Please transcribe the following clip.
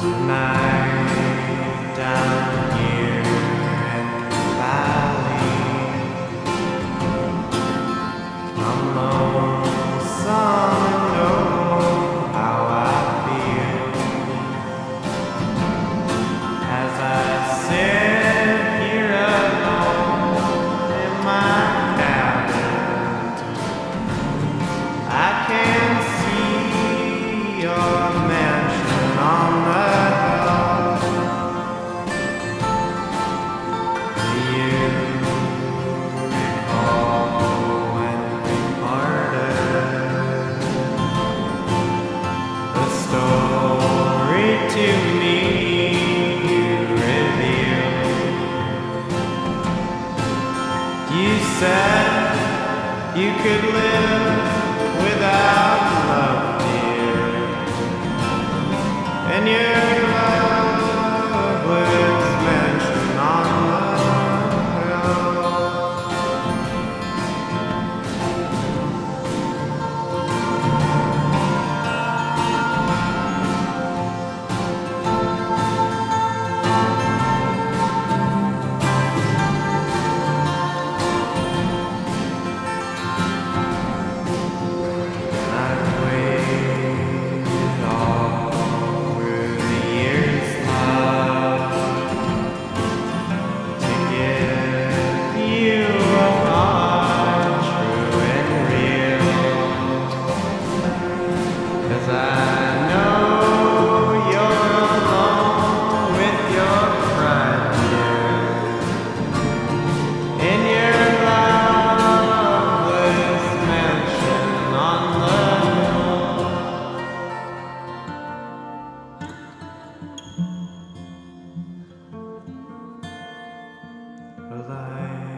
tonight. You could live without love, dear, and your alive.